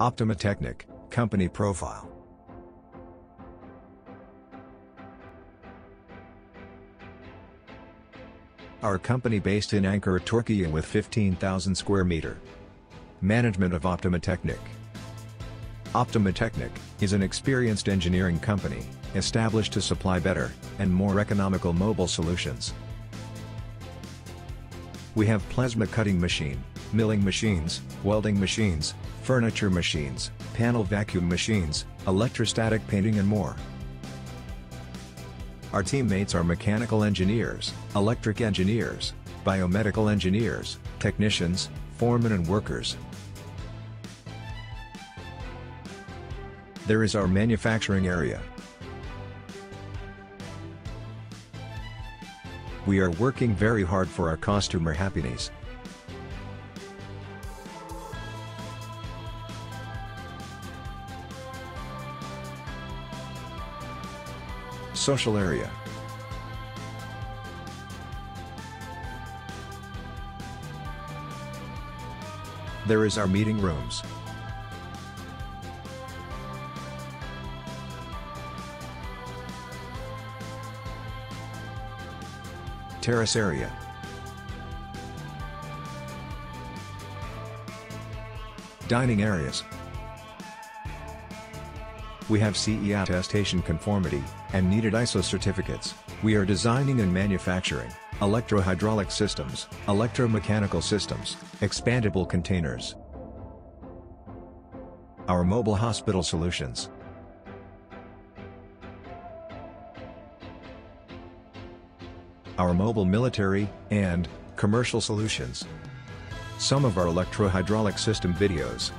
Optima Technic, Company Profile Our company based in Ankara, Turkey with 15,000 square meter. Management of Optima Technic Optima Technic is an experienced engineering company, established to supply better and more economical mobile solutions. We have plasma cutting machine, milling machines, welding machines, furniture machines, panel vacuum machines, electrostatic painting and more. Our teammates are mechanical engineers, electric engineers, biomedical engineers, technicians, foremen and workers. There is our manufacturing area. We are working very hard for our customer happiness. Social area. There is our meeting rooms. Terrace area. Dining areas. We have CE attestation conformity, and needed ISO certificates. We are designing and manufacturing, electro-hydraulic systems, electromechanical systems, expandable containers. Our mobile hospital solutions. Our mobile military, and, commercial solutions. Some of our electro-hydraulic system videos,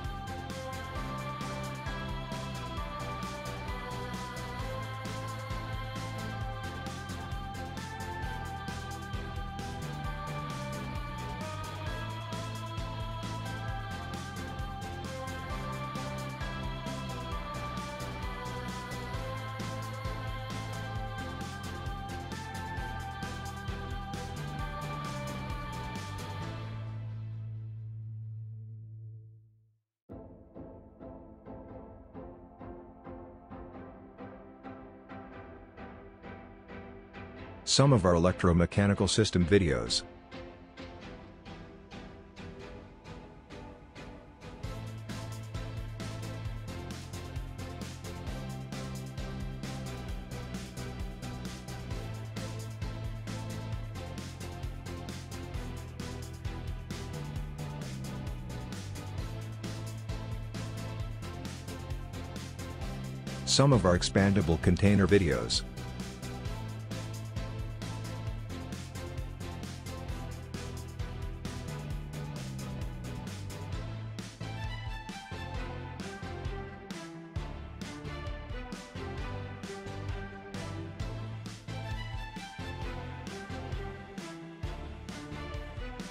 Some of our electromechanical system videos. Some of our expandable container videos.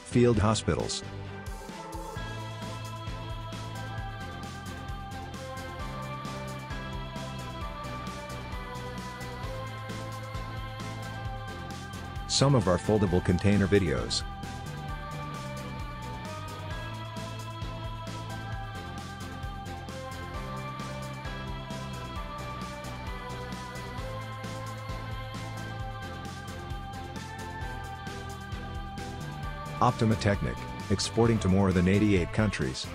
Field hospitals. Some of our foldable container videos. Optima Technic, exporting to more than 88 countries.